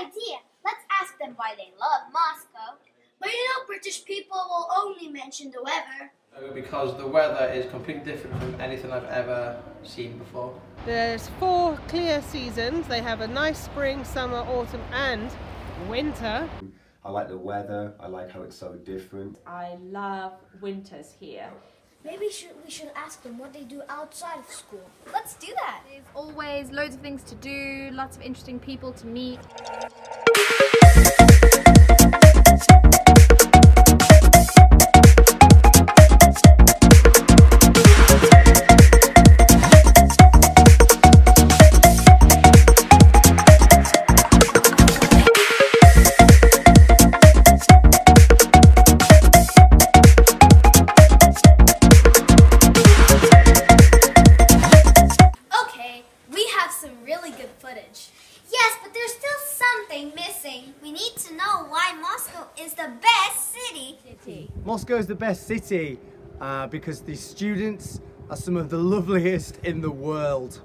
idea. Let's ask them why they love Moscow. But you know, British people will only mention the weather. Because the weather is completely different from anything I've ever seen before. There's four clear seasons. They have a nice spring, summer, autumn, and winter. I like the weather. I like how it's so different. I love winters here. Maybe should, we should ask them what they do outside of school. Let's do that. Loads of things to do, lots of interesting people to meet. We need to know why Moscow is the best city. Moscow is the best city uh, because the students are some of the loveliest in the world.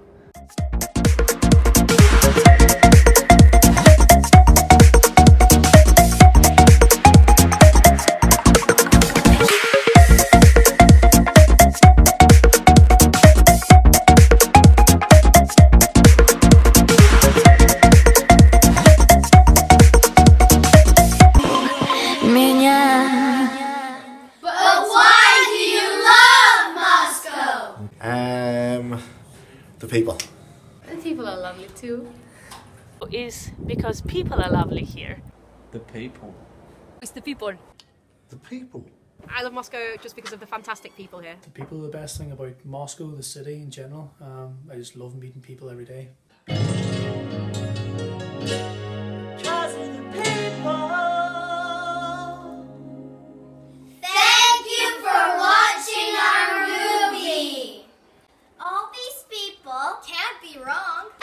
People. The people are lovely too. Is because people are lovely here. The people. It's the people. The people. I love Moscow just because of the fantastic people here. The people are the best thing about Moscow, the city in general. Um, I just love meeting people every day. can't be wrong.